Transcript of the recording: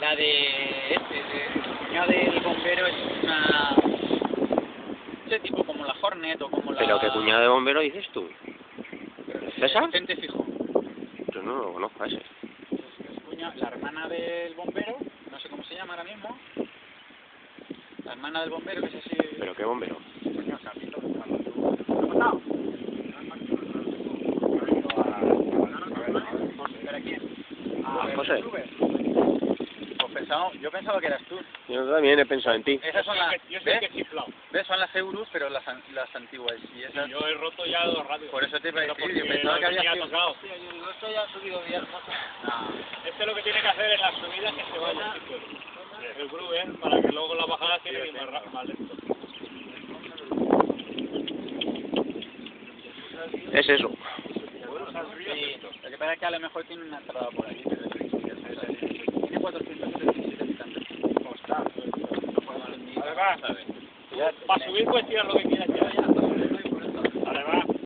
La de este, de, el cuñado del bombero es una... Ese tipo como la Hornet o como la... ¿Pero qué cuñado de bombero dices tú? ¿César? Tente fijo. Yo no lo conozco a ese. Es, la hermana del bombero, no sé cómo se llama ahora mismo. La hermana del bombero que es así... ¿Pero qué bombero? Coño, Carlito, Carlito. ¿Qué ha pasado? ¿Pero a? Ah. Pues yo pensaba que eras tú. Yo también he pensado en ti. Esas son las... Yo sé que ¿ves? he chiflado. ¿Ves? Son las Eurus, pero las, an- las antiguas. Y esas... Yo he roto ya dos radios. Por eso te iba a decir, yo pensaba que sido- tocado. Hostia, yo digo, esto ya ha subido bien. No. Este lo que tiene que hacer en las subidas que se vaya el groover para que luego la bajada tiene que ir más, ra- más lento. Es eso. Sí, lo que pasa es que a lo mejor tiene una entrada por aquí. pero es- Tiene 477 Además, para subir puedes tirar lo que quieras.